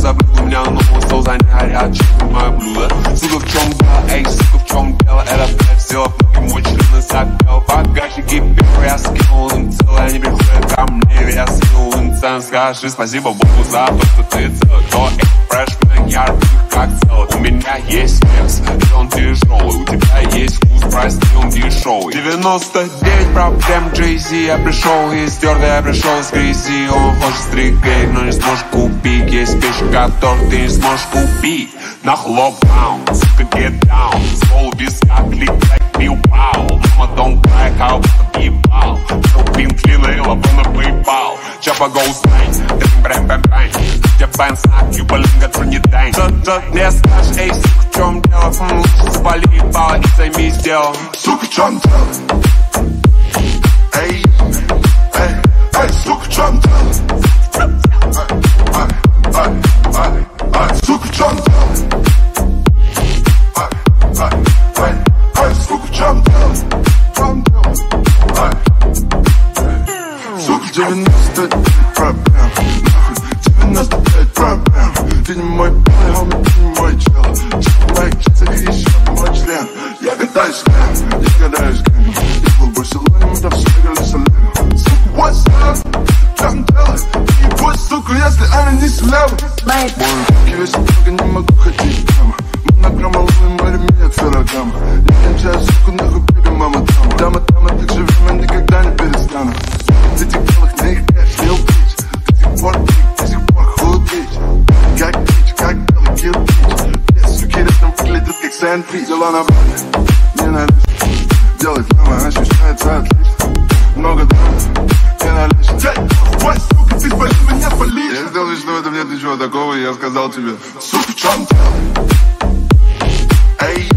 заблюд У меня новый стол, за не горячий, мое блюдо? Сука, в чем дело, эй, сука, в чем дело? Это, блядь, все, мой член запел Багажники первый я скинул им целое Они приходят ко мне, я скинул им цен Скажи спасибо Богу за то, что ты целый. Кто это фрешмен, я как целый. У меня есть вес, и он тяжелый У тебя есть вкус, прости, дешевый 99 проблем Jay-Z Я пришел из дерга, я пришел с грязи. Он хочет стригей, но не сможет купить. Есть вещи, которые ты не сможешь купить. Нахуй локдаун, сука, get down. Виска, клик, like chopper goes bang, bang, bang, bang. Gdzie bęsa, kiubelinga, Nee, nie dań To, to nie skacz, ej, suki, czom działa Hmm, spaliwa i zajmij zdjęło Suki, czom 95 проблем, нахуй, 95 проблем Ты не мой бой, хоми, ты не мой чел Чел, моих чицах еще мой член Я катаюсь гэм, я катаюсь гэм Я был в Барселоне, мы там все играли Олегом Сука, what's up? Чем дело? И пусть, сука, если она не слева Мой руки много, не могу ходить прямо СН3, дела на базе. Ненавижу Делать лава ощущается отлично. Много драм, ненавижу Ой, сука, ты спали меня, полишь Я сделал вид, что в этом нет ничего такого И я сказал тебе, сука, в чем дело? Эй,